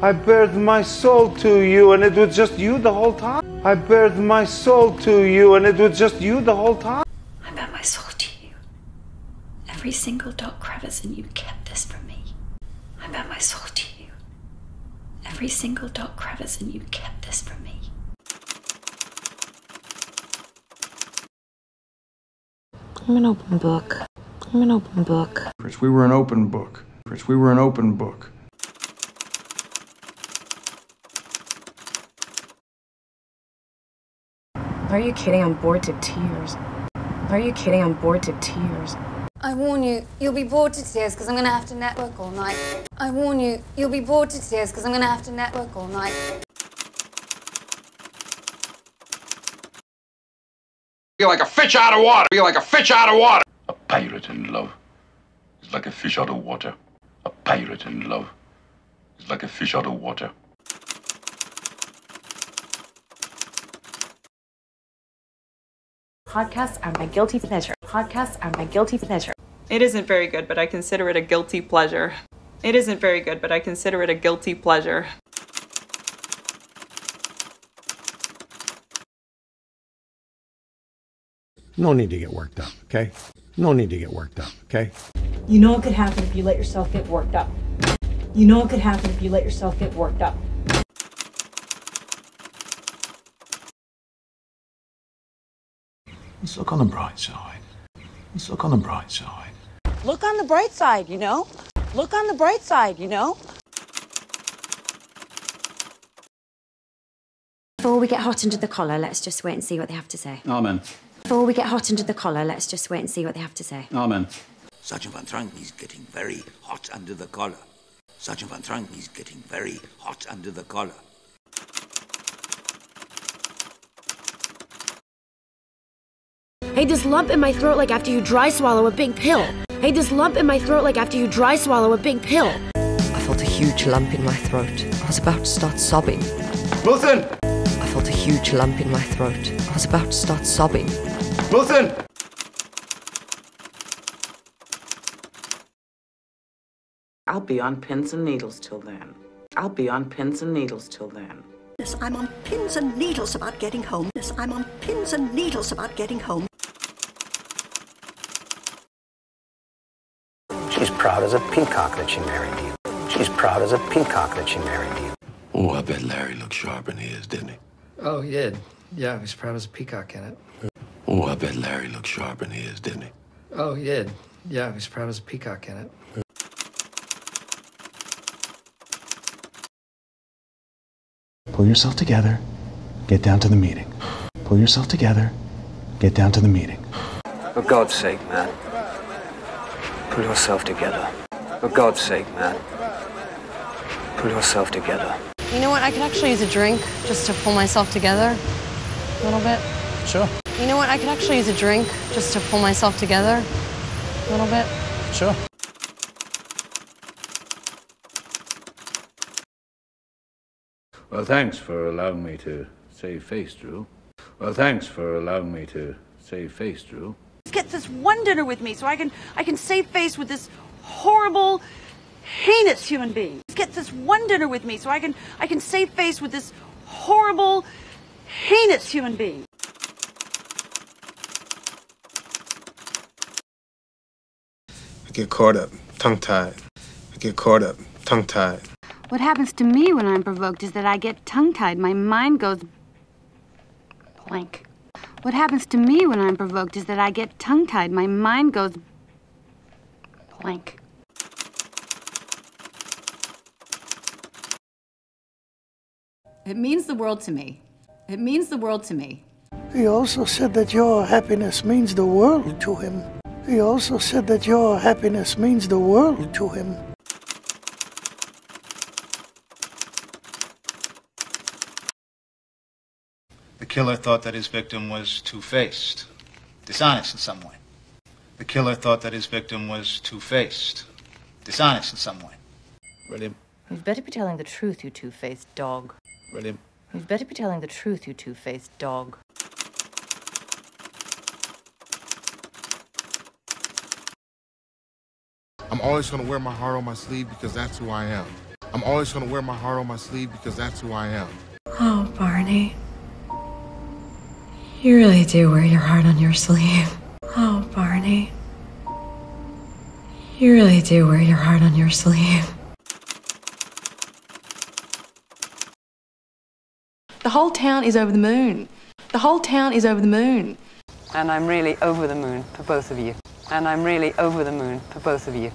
I bared my soul to you and it was just you the whole time. I bared my soul to you and it was just you the whole time. I bared my soul to you. Every single dark crevice, and you kept this from me. I bared my soul to you. Every single dark crevice, and you kept this from me. I'm an open book. I'm an open book. Chris, we were an open book. Chris, we were an open book. Are you kidding? I'm bored to tears. Are you kidding? I'm bored to tears. I warn you, you'll be bored to tears because I'm going to have to network all night. I warn you, you'll be bored to tears because I'm going to have to network all night. Be like a fish out of water. Be like a fish out of water. A pirate in love is like a fish out of water. A pirate in love is like a fish out of water. Podcasts are my guilty pleasure. Podcasts are my guilty pleasure. It isn't very good, but I consider it a guilty pleasure. It isn't very good, but I consider it a guilty pleasure. No need to get worked up, okay? No need to get worked up, okay? You know what could happen if you let yourself get worked up. You know what could happen if you let yourself get worked up. Let's look on the bright side. Let's look on the bright side. Look on the bright side, you know? Look on the bright side, you know? Before we get hot under the collar, let's just wait and see what they have to say. Amen. Before we get hot under the collar, let's just wait and see what they have to say. Amen. Sergeant Van Trank is getting very hot under the collar. Sergeant Van Trank is getting very hot under the collar. Hey, this lump in my throat like after you dry swallow a big pill. Hey, this lump in my throat like after you dry swallow a big pill. I felt a huge lump in my throat. I was about to start sobbing. Wilson! I felt a huge lump in my throat. I was about to start sobbing. Wilson! I'll be on pins and needles till then. I'll be on pins and needles till then. Yes, I'm on pins and needles about getting home. Yes, I'm on pins and needles about getting home. Proud as a peacock that she married you. She's proud as a peacock that she married you. Oh, I bet Larry looked sharp in his, didn't he? Oh, he did. Yeah, he was proud as a peacock in it. Oh, I bet Larry looked sharp in his, didn't he? Oh, he did. Yeah, he was proud as a peacock in it. Pull yourself together. Get down to the meeting. Pull yourself together. Get down to the meeting. For God's sake, man. Pull yourself together. For God's sake, man. Pull yourself together. You know what? I could actually use a drink just to pull myself together a little bit. Sure. You know what? I could actually use a drink just to pull myself together a little bit. Sure. Well, thanks for allowing me to save face, Drew. Well, thanks for allowing me to save face, Drew. Get this one dinner with me so I can I can save face with this horrible, heinous human being. Get this one dinner with me so I can I can save face with this horrible, heinous human being. I get caught up, tongue tied. I get caught up, tongue tied. What happens to me when I'm provoked is that I get tongue tied. My mind goes blank. What happens to me when I'm provoked is that I get tongue tied. My mind goes blank. It means the world to me. It means the world to me. He also said that your happiness means the world to him. He also said that your happiness means the world to him. Killer thought that his victim was two faced, dishonest in some way. The killer thought that his victim was two faced, dishonest in some way. Ready? You'd better be telling the truth, you two faced dog. Ready? You'd better be telling the truth, you two faced dog. I'm always going to wear my heart on my sleeve because that's who I am. I'm always going to wear my heart on my sleeve because that's who I am. Oh, Barney. You really do wear your heart on your sleeve. Oh, Barney. You really do wear your heart on your sleeve. The whole town is over the moon. The whole town is over the moon. And I'm really over the moon for both of you. And I'm really over the moon for both of you.